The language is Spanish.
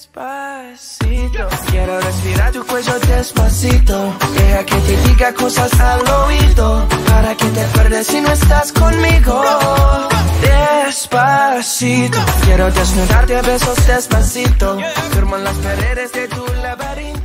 Despacito, quiero respirar tu cuello despacito. Deja que te diga cosas al oído. Para que te acuerdes si no estás conmigo. Despacito, quiero desnudarte a besos despacito. Firmo en las paredes de tu laberinto.